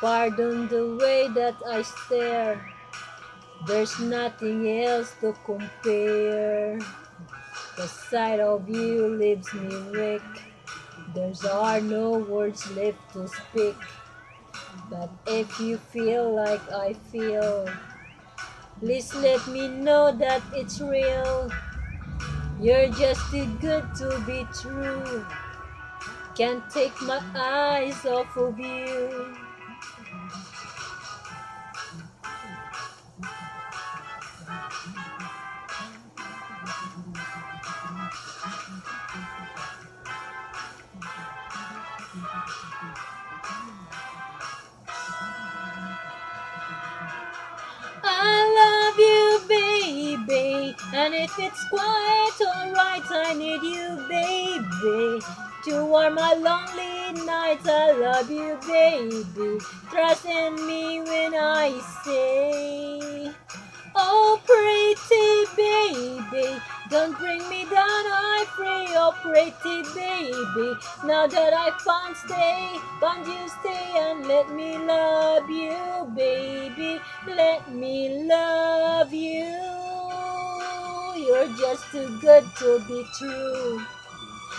Pardon the way that I stare. There's nothing else to compare. The sight of you leaves me weak. There are no words left to speak. But if you feel like I feel, please let me know that it's real. You're just too good to be true. Can't take my eyes off of you. And if it's quiet, alright, I need you, baby. To warm my lonely nights, I love you, baby. Trust in me when I say, Oh, pretty baby, don't bring me down, I pray, oh, pretty baby. Now that I found stay, won't you stay and let me love you, baby? Let me love you. You're just too good to be true.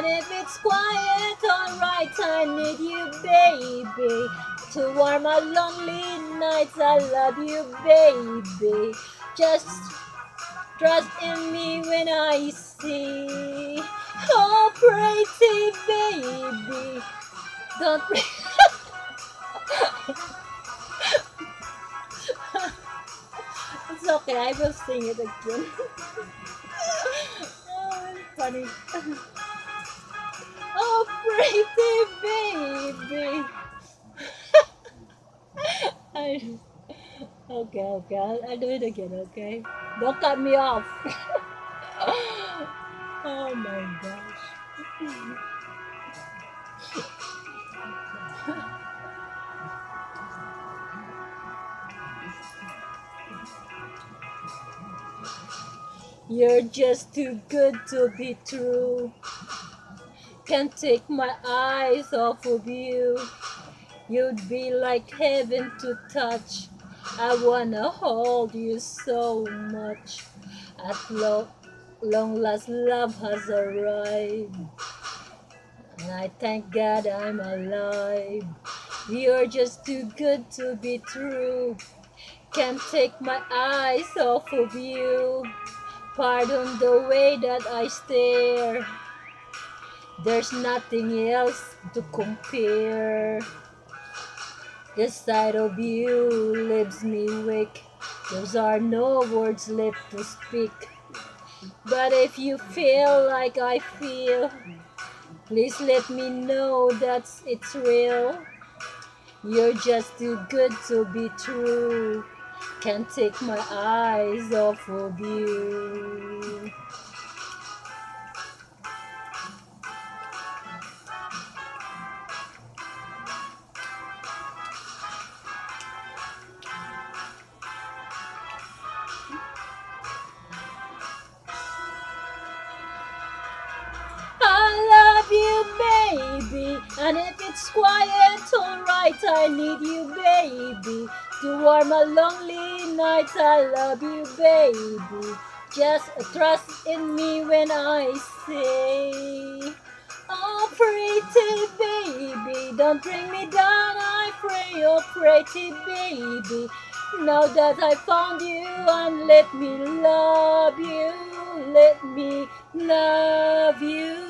And if it's quiet, alright, I need you, baby. To warm my lonely nights, I love you, baby. Just trust in me when I see. Oh, pretty baby. Don't. it's okay, I will sing it again. oh, funny. pretty baby. I, okay, okay, I'll, I'll do it again, okay? Don't cut me off. oh my gosh. You're just too good to be true. Can't take my eyes off of you. You'd be like heaven to touch. I wanna hold you so much. At long, long last, love has arrived. And I thank God I'm alive. You're just too good to be true. Can't take my eyes off of you. Pardon the way that I stare. There's nothing else to compare. The sight of you leaves me weak. There are no words left to speak. But if you feel like I feel, please let me know that it's real. You're just too good to be true. Can't take my eyes off of you. And if it's quiet, alright, I need you, baby. To warm my lonely nights, I love you, baby. Just trust in me when I say, Oh, pretty baby, don't bring me down, I pray, oh, pretty baby. Now that I found you, and let me love you, let me love you.